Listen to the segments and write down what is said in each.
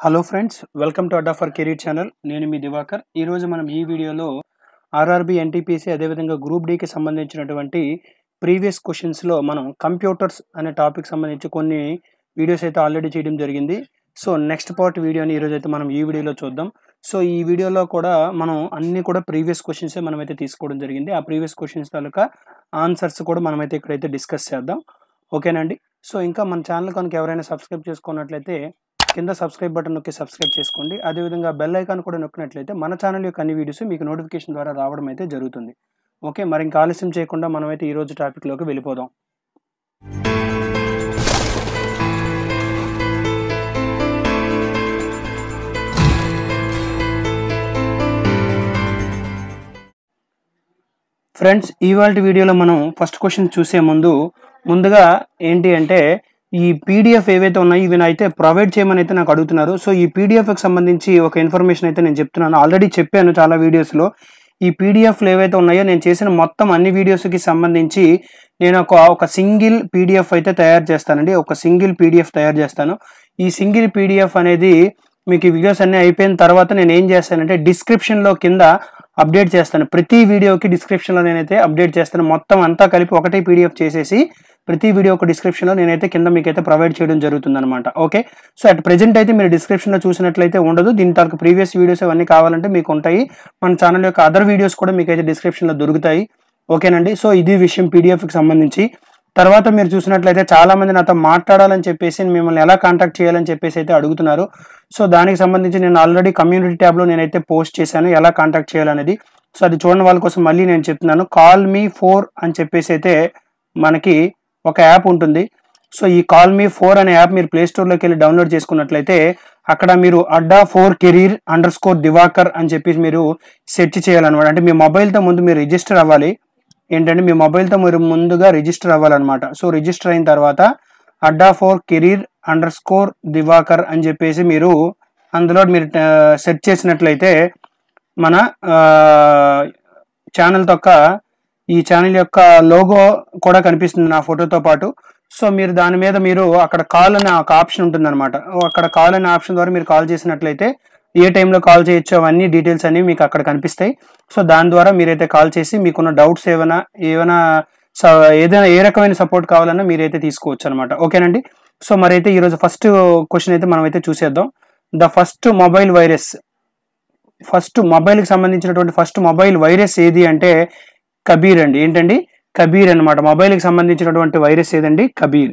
Hello friends welcome to Adda for career channel నేను మీ దివాకర్. ఈరోజు మనం ఈ వీడియోలో ఆర్ఆర్బి ఎన్టీపీసీ అదేవిధంగా గ్రూప్ డీకి సంబంధించినటువంటి ప్రీవియస్ క్వశ్చన్స్లో మనం కంప్యూటర్స్ అనే టాపిక్ సంబంధించి కొన్ని వీడియోస్ అయితే ఆల్రెడీ చేయడం జరిగింది. సో నెక్స్ట్ పార్ట్ వీడియోని ఈరోజు అయితే మనం ఈ వీడియోలో చూద్దాం. సో ఈ వీడియోలో కూడా మనం అన్ని కూడా ప్రీవియస్ క్వశ్చన్సే మనం అయితే తీసుకోవడం జరిగింది. ఆ ప్రీవియస్ క్వశ్చన్స్ తాలూకా ఆన్సర్స్ కూడా మనం అయితే ఇక్కడైతే డిస్కస్ చేద్దాం. ఓకేనండి సో ఇంకా మన ఛానల్ కనుక ఎవరైనా సబ్స్క్రైబ్ చేసుకున్నట్లయితే కింద సబ్స్క్రైబ్ బటన్ నొక్కి సబ్స్క్రైబ్ చేసుకోండి. అదేవిధంగా బెల్ ఐకాన్ కూడా నొక్కినట్లయితే మన ఛానల్ యొక్క అన్ని వీడియోస్ మీకు నోటిఫికేషన్ ద్వారా రావడం అయితే జరుగుతుంది. ఓకే మరి ఇంకా ఆలస్యం చేయకుండా మనమైతే ఈరోజు టాపిక్లోకి వెళ్ళిపోదాం. ఫ్రెండ్స్ ఇవాళ వీడియోలో మనం ఫస్ట్ క్వశ్చన్ చూసే ముందు ముందుగా ఏంటి అంటే ఈ పీడిఎఫ్ ఏవైతే ఉన్నాయో ఇవి అయితే ప్రొవైడ్ చేయమని అయితే నాకు అడుగుతున్నారు. సో ఈ పీడిఎఫ్కి సంబంధించి ఒక ఇన్ఫర్మేషన్ అయితే నేను చెప్తున్నాను. ఆల్రెడీ చెప్పాను చాలా వీడియోస్లో ఈ పీడిఎఫ్లు ఏవైతే ఉన్నాయో నేను చేసిన మొత్తం అన్ని వీడియోస్కి సంబంధించి నేను ఒక ఒక సింగిల్ పీడిఎఫ్ అయితే తయారు చేస్తానండి. ఒక సింగిల్ పీడిఎఫ్ తయారు చేస్తాను. ఈ సింగిల్ పీడిఎఫ్ అనేది మీకు ఈ వీడియోస్ అన్నీ అయిపోయిన తర్వాత నేను ఏం చేస్తానంటే డిస్క్రిప్షన్లో కింద అప్డేట్ చేస్తాను. ప్రతి వీడియోకి డిస్క్రిప్షన్లో నేనైతే అప్డేట్ చేస్తాను. మొత్తం అంతా కలిపి ఒకటే పీడిఎఫ్ చేసేసి ప్రతి వీడియో ఒక డిస్క్రిప్షన్లో నేనైతే కింద మీకైతే ప్రొవైడ్ చేయడం జరుగుతుందనమాట ఓకే సో అట్ ప్రెజెంట్ అయితే మీరు డిస్క్రిప్షన్లో చూసినట్లయితే ఉండదు. దీని తాలూకు ప్రీవియస్ వీడియోస్ అవన్నీ కావాలంటే మీకు ఉంటాయి. మన ఛానల్ యొక్క అదర్ వీడియోస్ కూడా మీకైతే డిస్క్రిప్షన్లో దొరుకుతాయి. ఓకేనండి సో ఇది విషయం పీడిఎఫ్కి సంబంధించి. తర్వాత మీరు చూసినట్లయితే చాలా మంది నాతో మాట్లాడాలని చెప్పేసి మిమ్మల్ని ఎలా కాంటాక్ట్ చేయాలని చెప్పేసి అయితే అడుగుతున్నారు. సో దానికి సంబంధించి నేను ఆల్రెడీ కమ్యూనిటీ ట్యాబ్లో నేనైతే పోస్ట్ చేశాను. ఎలా కాంటాక్ట్ చేయాలనేది. సో అది చూడని వాళ్ళ కోసం మళ్ళీ నేను చెప్తున్నాను. కాల్ మీ ఫోర్ అని చెప్పేసి అయితే మనకి ఒక యాప్ ఉంటుంది. సో ఈ కాల్ మీ ఫోర్ అనే యాప్ మీరు ప్లే స్టోర్లోకి వెళ్ళి డౌన్లోడ్ చేసుకున్నట్లయితే అక్కడ మీరు Adda four career underscore Diwakar అని చెప్పేసి మీరు సెర్చ్ చేయాలన్నమాట. అంటే మీ మొబైల్తో ముందు మీరు రిజిస్టర్ అవ్వాలి. ఏంటంటే మీ మొబైల్తో మీరు ముందుగా రిజిస్టర్ అవ్వాలన్నమాట. సో రిజిస్టర్ అయిన తర్వాత Adda four career underscore Diwakar అని చెప్పేసి మీరు అందులో మీరు సెర్చ్ చేసినట్లయితే మన ఛానల్ తొక్క ఈ ఛానల్ యొక్క లోగో కూడా కనిపిస్తుంది నా ఫోటోతో పాటు. సో మీరు దాని మీద మీరు అక్కడ కాల్ అనే ఒక ఆప్షన్ ఉంటుందన్నమాట. అక్కడ కాల్ అనే ఆప్షన్ ద్వారా మీరు కాల్ చేసినట్లయితే ఏ టైంలో కాల్ చేయొచ్చు అవన్నీ డీటెయిల్స్ అన్నీ మీకు అక్కడ కనిపిస్తాయి. సో దాని ద్వారా మీరైతే కాల్ చేసి మీకున్న డౌట్స్ ఏమైనా ఏమైనా ఏదైనా ఏ రకమైన సపోర్ట్ కావాలన్నా మీరైతే తీసుకోవచ్చు అనమాట ఓకేనండి సో మరైతే ఈరోజు ఫస్ట్ క్వశ్చన్ అయితే మనం అయితే చూసేద్దాం. The first mobile virus first మొబైల్కి సంబంధించినటువంటి ఫస్ట్ మొబైల్ వైరస్ ఏది అంటే కబీర్ అండి. ఏంటండి? కబీర్ అనమాట మొబైల్కి సంబంధించినటువంటి వైరస్ ఏదండి? Kabir.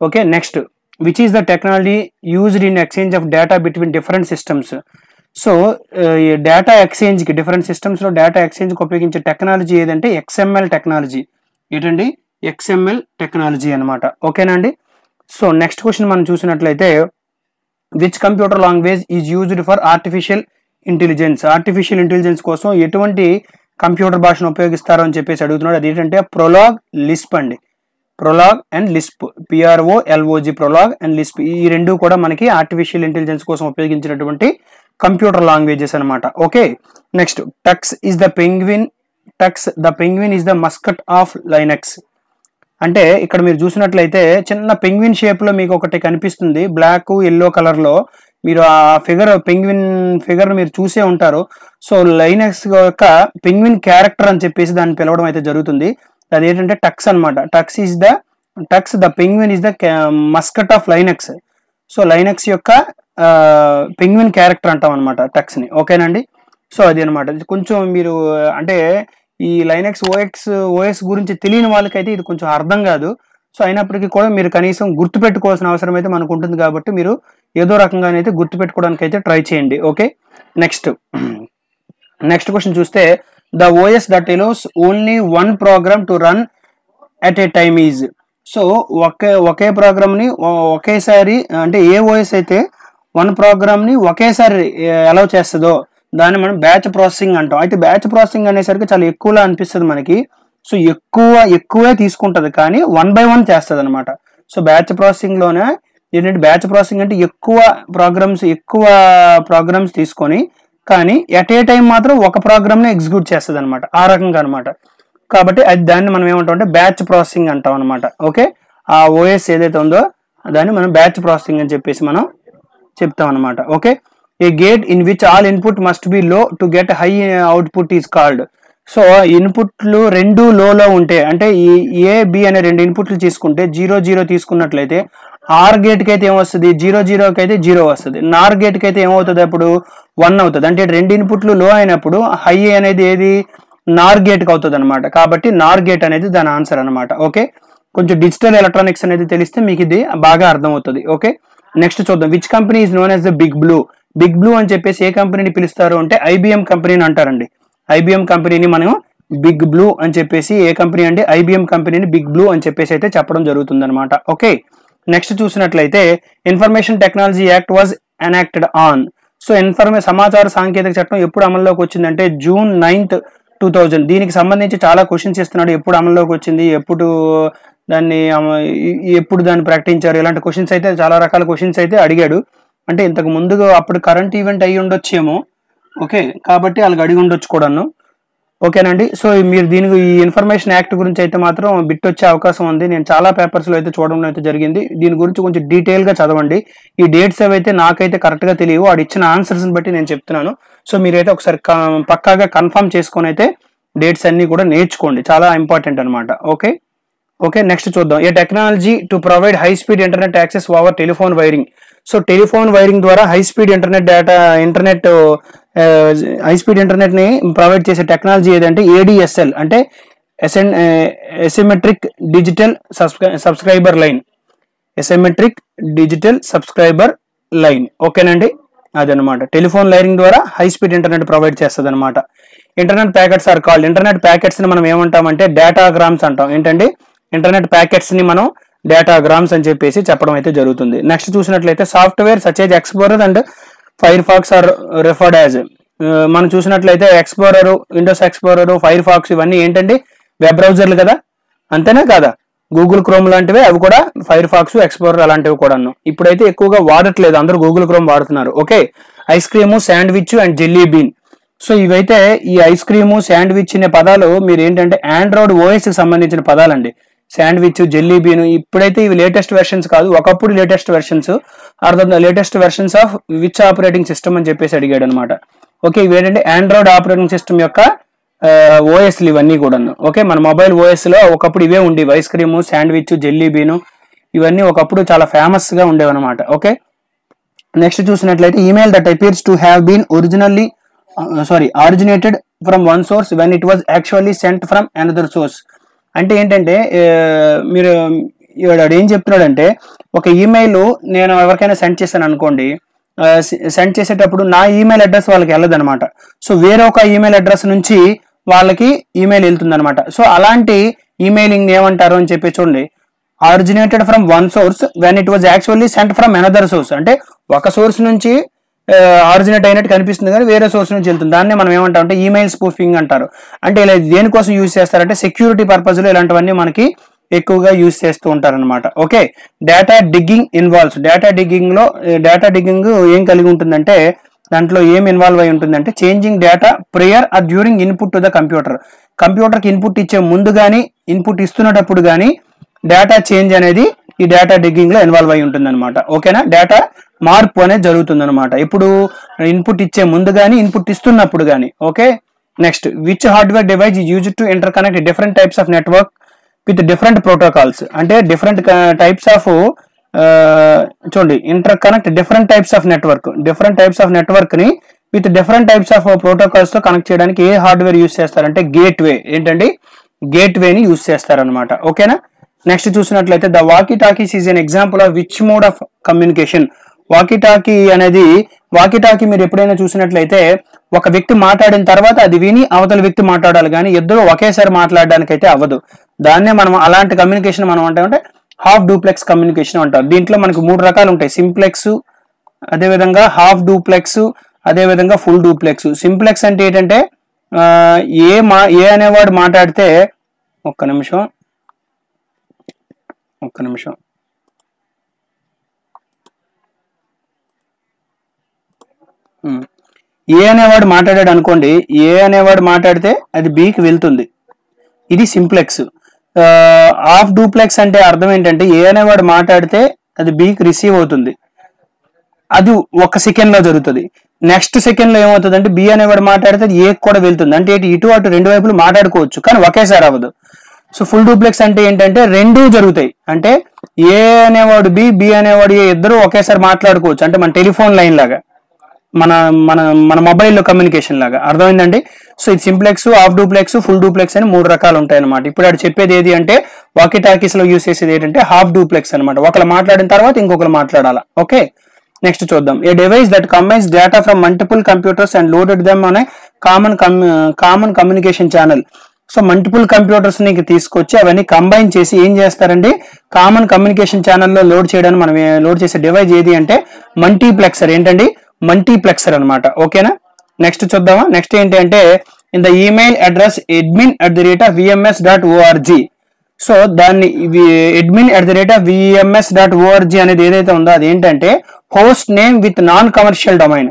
Okay next. Which is the technology used in exchange of data between different systems so data ఎక్స్చేంజ్కి different సిస్టమ్స్లో డేటా ఎక్స్చేంజ్కి ఉపయోగించే టెక్నాలజీ ఏదంటే ఎక్స్ఎంఎల్ టెక్నాలజీ ఏంటండి? ఎక్స్ఎంఎల్ టెక్నాలజీ అనమాట అండి? సో నెక్స్ట్ క్వశ్చన్ మనం చూసినట్లయితే which computer language is used for artificial intelligence artificial intelligence కోసం ఎటువంటి కంప్యూటర్ భాషను ఉపయోగిస్తారు అని చెప్పేసి అడుగుతున్నాడు. అది ఏంటంటే ప్రొలాగ్ లిస్ప్ అండి. Prolog and Lisp. P R O L O G Prolog and Lisp. ఈ రెండు కూడా మనకి ఆర్టిఫిషియల్ ఇంటెలిజెన్స్ కోసం ఉపయోగించినటువంటి కంప్యూటర్ లాంగ్వేజెస్ అనమాట okay next. Tux is the penguin Tux the penguin is the mascot of Linux. అంటే ఇక్కడ మీరు చూసినట్లయితే చిన్న పెంగ్విన్ షేప్లో మీకు ఒకటి కనిపిస్తుంది. బ్లాక్ ఎల్లో కలర్లో మీరు ఆ ఫిగర్ పెంగ్విన్ ఫిగర్ మీరు చూసే ఉంటారు. సో లైనక్స్ యొక్క పెంగ్విన్ క్యారెక్టర్ అని చెప్పేసి దాన్ని పిలవడం అయితే జరుగుతుంది. అది ఏంటంటే టక్స్ అనమాట Tux is the Tux the penguin is the mascot of Linux so Linux యొక్క పెంగ్విన్ క్యారెక్టర్ అంటాం అనమాట టక్స్ని. ఓకేనండి? సో అది అనమాట కొంచెం మీరు అంటే ఈ లైనక్స్ ఓఎక్స్ ఓఎస్ గురించి తెలియని వాళ్ళకైతే ఇది కొంచెం అర్థం కాదు. సో అయినప్పటికీ కూడా మీరు కనీసం గుర్తుపెట్టుకోవాల్సిన అవసరం అయితే మనకు ఉంటుంది కాబట్టి మీరు ఏదో రకంగానైతే గుర్తుపెట్టుకోవడానికి అయితే ట్రై చేయండి ఓకే? నెక్స్ట్ నెక్స్ట్ క్వశ్చన్ చూస్తే the OS that allows only one program to run at a time is so ఒకే ఒకే ప్రోగ్రామ్ని ఒకేసారి అంటే ఏ ఓఎస్ అయితే వన్ ప్రోగ్రామ్ని ఒకేసారి అలౌ చేస్తుందో దాన్ని మనం బ్యాచ్ ప్రాసెసింగ్ అంటాం. అయితే బ్యాచ్ ప్రాసెసింగ్ అనేసరికి చాలా ఎక్కువలా అనిపిస్తుంది మనకి. సో ఎక్కువ ఎక్కువే తీసుకుంటుంది. కానీ వన్ బై వన్ చేస్తుంది అనమాట సో బ్యాచ్ ప్రాసెసింగ్లోనే ఏంటంటే బ్యాచ్ ప్రాసెసింగ్ అంటే ఎక్కువ ప్రోగ్రామ్స్ ఎక్కువ ప్రోగ్రామ్స్ తీసుకొని కానీ ఎట్ ఏ టైం మాత్రం ఒక ప్రోగ్రామ్ని ఎగ్జిక్యూట్ చేస్తుంది అనమాట ఆ రకంగా అనమాట కాబట్టి అది దాన్ని మనం ఏమంటాం అంటే బ్యాచ్ ప్రాసెసింగ్ అంటాం అనమాట ఓకే? ఆ ఓఎస్ ఏదైతే ఉందో దాన్ని మనం బ్యాచ్ ప్రాసెసింగ్ అని చెప్పేసి మనం చెప్తాం అనమాట okay? A gate in which all input must be low to get high output is called so ఇన్పుట్లు రెండు లోలో ఉంటే అంటే ఈ ఏ బి అనే రెండు ఇన్పుట్లు తీసుకుంటే జీరో జీరో తీసుకున్నట్లయితే ఆర్ గేట్కి అయితే ఏమొస్తుంది? జీరో జీరోకి అయితే జీరో వస్తుంది. నార్ గేట్కి అయితే ఏమవుతుంది అప్పుడు? వన్ అవుతుంది. అంటే రెండు ఇన్పుట్లు లో అయినప్పుడు హై అనేది ఏది? నార్ గేట్కి అవుతుంది అనమాట కాబట్టి నార్ గేట్ అనేది దాని ఆన్సర్ అనమాట ఓకే? కొంచెం డిజిటల్ ఎలక్ట్రానిక్స్ అనేది తెలిస్తే మీకు ఇది బాగా అర్థమవుతుంది. ఓకే? నెక్స్ట్ చూద్దాం. Which company is known as the big blue big blue అని చెప్పేసి ఏ కంపెనీని పిలుస్తారు? అంటే ఐబిఎం కంపెనీని అంటారండి. ఐబిఎం కంపెనీని మనం బిగ్ బ్లూ అని చెప్పేసి ఏ కంపెనీ అంటే ఐబిఎం కంపెనీని బిగ్ బ్లూ అని చెప్పేసి అయితే చెప్పడం జరుగుతుంది అనమాట ఓకే నెక్స్ట్ చూసినట్లయితే information technology act was enacted on. So ఇన్ఫర్మే సమాచార సాంకేతిక చట్టం ఎప్పుడు అమల్లోకి వచ్చిందంటే జూన్ నైన్త్ టూ థౌజండ్. దీనికి సంబంధించి చాలా క్వశ్చన్స్ ఇస్తున్నాడు ఎప్పుడు అమల్లోకి వచ్చింది ఎప్పుడు దాన్ని ఎప్పుడు దాన్ని ప్రకటించారు ఇలాంటి క్వశ్చన్స్ అయితే చాలా రకాల క్వశ్చన్స్ అయితే అడిగాడు. అంటే ఇంతకు ముందుగా అప్పుడు కరెంట్ ఈవెంట్ అయ్యి ఉండొచ్చేమో ఓకే కాబట్టి వాళ్ళకి అడిగి ఉండొచ్చు కూడాను. ఓకేనండి సో మీరు దీనికి ఈ ఇన్ఫర్మేషన్ యాక్ట్ గురించి అయితే మాత్రం బిట్ వచ్చే అవకాశం ఉంది. నేను చాలా పేపర్స్లో అయితే చూడడం అయితే జరిగింది. దీని గురించి కొంచెం డీటెయిల్గా చదవండి. ఈ డేట్స్ ఏవైతే నాకైతే కరెక్ట్గా తెలియవు వాడు ఇచ్చిన ఆన్సర్స్ని బట్టి నేను చెప్తున్నాను. సో మీరైతే ఒకసారి పక్కాగా కన్ఫర్మ్ చేసుకొని అయితే డేట్స్ అన్నీ కూడా నేర్చుకోండి. చాలా ఇంపార్టెంట్ అనమాట ఓకే? ఓకే నెక్స్ట్ చూద్దాం. A technology to provide high speed internet access over telephone wiring. So telephone wiring ద్వారా high speed internet data internet high speed ఇంటర్నెట్ని provide చేసే టెక్నాలజీ ఏదంటే ఏడిఎస్ఎల్ అంటే ఎసెన్ asymmetric digital subscriber line asymmetric digital subscriber line ఓకేనండి? అదనమాట telephone లైరింగ్ ద్వారా high speed internet provide చేస్తుంది అనమాట internet packets are called internet ప్యాకెట్స్ని మనం ఏమంటామంటే డేటాగ్రామ్స్ అంటాం. ఏంటండి? ఇంటర్నెట్ ప్యాకెట్స్ని మనం డేటాగ్రామ్స్ అని చెప్పేసి చెప్పడం అయితే జరుగుతుంది. నెక్స్ట్ చూసినట్లయితే software such as Explorer and Firefox are referred as మనం చూసినట్లయితే Explorer Windows Explorer Firefox ఇవన్నీ ఏంటండి? వెబ్ బ్రౌజర్లు కదా? అంతేనా కాదా? గూగుల్ క్రోమ్ లాంటివి అవి కూడా ఫైర్ ఫాక్స్ ఎక్స్ప్లోరర్ అలాంటివి కూడాను. ఇప్పుడైతే ఎక్కువగా వాడట్లేదు అందరూ గూగుల్ క్రోమ్ వాడుతున్నారు. Okay ice cream sandwich and jelly bean so ఇవైతే ఈ ఐస్ క్రీము శాండ్విచ్ అనే పదాలు మీరు ఏంటంటే ఆండ్రాయిడ్ ఓఎస్కి సంబంధించిన పదాలండి. శాండ్విచ్ జెల్లీ బీన్ ఇప్పుడైతే ఇవి లేటెస్ట్ వెర్షన్స్ కాదు ఒకప్పుడు లేటెస్ట్ వెర్షన్స్ అర్థం latest versions of which operating system అని చెప్పేసి అడిగాడు అనమాట ఓకే ఇవి ఏంటంటే ఆండ్రాయిడ్ ఆపరేటింగ్ సిస్టమ్ యొక్క ఓఎస్లు ఇవన్నీ కూడాను. ఓకే మన మొబైల్ ఓఎస్లో ఒకప్పుడు ఇవే ఉండేవి. Ice cream sandwich jelly bean ఇవన్నీ ఒకప్పుడు చాలా ఫేమస్గా ఉండేవన్నమాట. ఉండేవి ఓకే నెక్స్ట్ చూసినట్లయితే email that appears to have been originally sorry originated from one source when it was actually sent from another source అంటే ఏంటంటే మీరు వాడు ఏం చెప్తున్నాడంటే ఒక ఈమెయిల్ నేను ఎవరికైనా సెండ్ చేశాను అనుకోండి సెండ్ చేసేటప్పుడు నా ఈమెయిల్ అడ్రస్ వాళ్ళకి వెళ్ళదనమాట. సో వేరే ఒక ఈమెయిల్ అడ్రస్ నుంచి వాళ్ళకి ఈమెయిల్ వెళ్తుందనమాట. సో అలాంటి ఈమెయిలింగ్ ఏమంటారు అని చెప్పి చూడండి. Originated from one source when it was actually sent from another source. అంటే ఒక సోర్స్ నుంచి ఆరిజినేట్ అయినట్టు కనిపిస్తుంది కానీ వేరే సోర్స్ నుంచి వెళ్తుంది. దాన్ని మనం ఏమంటాం అంటే ఈమెయిల్ స్పూఫింగ్ అంటారు. అంటే ఇలా దేనికోసం యూజ్ చేస్తారంటే సెక్యూరిటీ పర్పస్లో ఇలాంటివన్నీ మనకి ఎక్కువగా యూజ్ చేస్తూ ఉంటారనమాట okay data digging involves data డిగ్గింగ్లో data digging ఏం కలిగి ఉంటుందంటే దాంట్లో ఏం ఇన్వాల్వ్ అయి ఉంటుందంటే changing data prior or during input to the computer కంప్యూటర్కి input ఇచ్చే ముందు కానీ ఇన్పుట్ ఇస్తున్నటప్పుడు కానీ డేటా చేంజ్ అనేది ఈ డేటా డిగ్గింగ్లో ఇన్వాల్వ్ అయి ఉంటుంది అనమాట ఓకేనా? డేటా మార్పు అనేది జరుగుతుంది అనమాట ఇప్పుడు ఇన్పుట్ ఇచ్చే ముందు కానీ ఇన్పుట్ ఇస్తున్నప్పుడు కానీ okay? Next which hardware device use to interconnect different types of network with different protocols అంటే డిఫరెంట్ టైప్స్ ఆఫ్ చూడండి interconnect different types of network different types of నెట్వర్క్ని with different types of ప్రోటోకాల్స్తో connect చేయడానికి ఏ hardware use చేస్తారంటే gateway ఏంటండి? గేట్ వేని యూస్ చేస్తారనమాట ఓకేనా? నెక్స్ట్ చూసినట్లయితే the walkie talkies is an example of which mode of communication walkie talkie అనేది వాకీ టాకీ మీరు ఎప్పుడైనా చూసినట్లయితే ఒక వ్యక్తి మాట్లాడిన తర్వాత అది విని అవతల వ్యక్తి మాట్లాడాలి కానీ ఇద్దరు ఒకేసారి మాట్లాడడానికి అయితే అవ్వదు. దాన్నే మనం అలాంటి కమ్యూనికేషన్ మనం అంటామంటే హాఫ్ డూప్లెక్స్ కమ్యూనికేషన్ అంటారు దీంట్లో మనకు మూడు రకాలు ఉంటాయి. సింప్లెక్స్ అదేవిధంగా హాఫ్ డూప్లెక్స్ అదేవిధంగా ఫుల్ డూప్లెక్స్ సింప్లెక్స్ అంటే ఏంటంటే ఏ మా ఏ అనేవాడు మాట్లాడితే ఒక్క నిమిషం. ఒక్క నిమిషం. ఏ అనేవాడు మాట్లాడాడు అనుకోండి ఏ అనేవాడు మాట్లాడితే అది బీకి వెళ్తుంది. ఇది సింప్లెక్స్. హాఫ్ డూప్లెక్స్ అంటే అర్థం ఏంటంటే ఏ అనేవాడు మాట్లాడితే అది బీకి రిసీవ్ అవుతుంది. అది ఒక సెకండ్లో జరుగుతుంది. నెక్స్ట్ సెకండ్లో ఏమవుతుంది అంటే బి అనేవాడు మాట్లాడితే అది ఏ కూడా వెళ్తుంది. అంటే ఇటు- ఇటు అటు రెండు వైపులు మాట్లాడుకోవచ్చు కానీ ఒకేసారి అవ్వదు. సో ఫుల్ డూప్లెక్స్ అంటే ఏంటంటే రెండు జరుగుతాయి. అంటే ఏ అనేవాడు బి బి అనేవాడు ఏ ఇద్దరు ఒకేసారి మాట్లాడుకోవచ్చు. అంటే మన టెలిఫోన్ లైన్ లాగా మన మన మన మొబైల్లో కమ్యూనికేషన్ లాగా. అర్థమైందండి? సో ఇది simplex half duplex full duplex అని మూడు రకాలు ఉంటాయి అనమాట ఇప్పుడు అది చెప్పేది ఏది అంటే వాకీ టాకీస్లో యూస్ చేసేది ఏంటంటే హాఫ్ డూప్లెక్స్ అనమాట ఒకరు మాట్లాడిన తర్వాత ఇంకొకరు మాట్లాడాలా. ఓకే? నెక్స్ట్ చూద్దాం. A device that combines data from multiple computers and loaded them అనే common common communication channel. So multiple computers నీకు తీసుకొచ్చి అవన్నీ కంబైన్ చేసి ఏం చేస్తారండి? కామన్ కమ్యూనికేషన్ ఛానల్లో లోడ్ చేయడానికి మనం లోడ్ చేసే డివైజ్ ఏది అంటే మల్టీప్లెక్సర్ ఏంటండి? మల్టీప్లెక్సర్ అన్నమాట. ఓకేనా? నెక్స్ట్ చూద్దామా? నెక్స్ట్ ఏంటి అంటే in the email address admin at the rate of VMS dot ORG so దాన్ని admin at the rate of VMS dot ORG అనేది ఏదైతే ఉందో అది ఏంటంటే host name with non commercial domain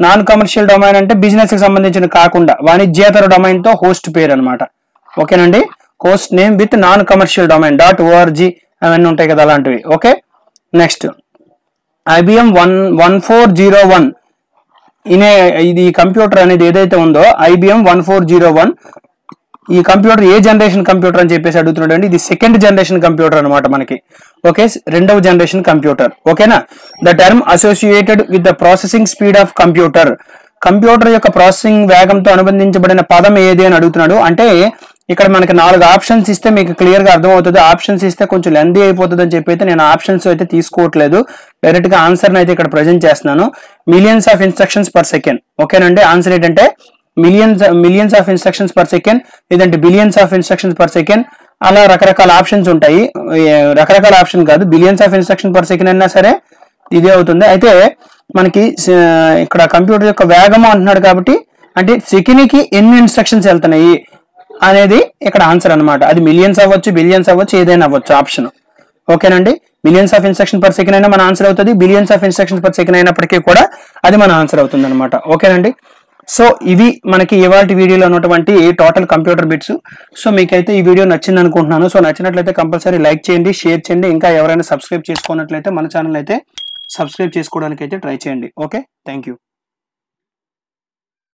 non commercial domain అంటే బిజినెస్కి సంబంధించిన కాకుండా వాణిజ్యేతర డొమైన్తో హోస్ట్ పేరు అనమాట ఓకేనండి? Host name with non commercial domain dot ORG అవన్నీ ఉంటాయి కదా అలాంటివి. Okay? Next IBM one one four zero one ఇనే ఇది కంప్యూటర్ అనేది ఏదైతే ఉందో IBM one four zero one ఈ కంప్యూటర్ ఏ జనరేషన్ కంప్యూటర్ అని చెప్పేసి అడుగుతున్నాడు అండి ఇది సెకండ్ జనరేషన్ కంప్యూటర్ అనమాట మనకి. ఓకే రెండవ జనరేషన్ కంప్యూటర్. ఓకేనా? The term associated with the processing speed of computer. Computer యొక్క ప్రాసెసింగ్ వేగంతో అనుబంధించబడిన పదం ఏది అని అడుగుతున్నాడు. అంటే ఇక్కడ మనకి నాలుగు ఆప్షన్స్ ఇస్తే మీకు క్లియర్గా అర్థమవుతుంది. ఆప్షన్స్ ఇస్తే కొంచెం లెందీ అయిపోతుంది అని చెప్పి అయితే నేను ఆప్షన్స్ అయితే తీసుకోవట్లేదు. డైరెక్ట్గా ఆన్సర్ అయితే ఇక్కడ ప్రజెంట్ చేస్తున్నాను. Millions of instructions per second. ఓకేనండి? ఆన్సర్ ఏంటంటే millions millions of instructions per second లేదంటే billions of instructions per second అలా రకరకాల ఆప్షన్స్ ఉంటాయి. రకరకాల ఆప్షన్ కాదు billions of instruction per second అయినా సరే ఇదే అవుతుంది. అయితే మనకి ఇక్కడ కంప్యూటర్ యొక్క వేగము అంటున్నాడు కాబట్టి అంటే సెకండ్కి ఎన్ని ఇన్స్ట్రక్షన్స్ వెళ్తున్నాయి అనేది ఇక్కడ ఆన్సర్ అన్నమాట. అది మిలియన్స్ అవ్వచ్చు బిలియన్స్ అవ్వచ్చు ఏదైనా అవ్వచ్చు ఆప్షన్ ఓకేనండి? Millions of instruction per second అయినా మన ఆన్సర్ అవుతుంది. Billions of instruction per second అయినప్పటికీ కూడా అది మన ఆన్సర్ అవుతుంది అనమాట ఓకేనండి? సో ఇవి మనకి ఇవాళ వీడియోలో ఉన్నటువంటి టోటల్ కంప్యూటర్ బిట్స్ సో మీకైతే ఈ వీడియో నచ్చింది అనుకుంటున్నాను సో నచ్చినట్లయితే కంపల్సరీ లైక్ చేయండి షేర్ చేయండి. ఇంకా ఎవరైనా సబ్స్క్రైబ్ చేసుకున్నట్లయితే మన ఛానల్ అయితే సబ్స్క్రైబ్ చేసుకోవడానికి అయితే ట్రై చేయండి. ఓకే? Thank you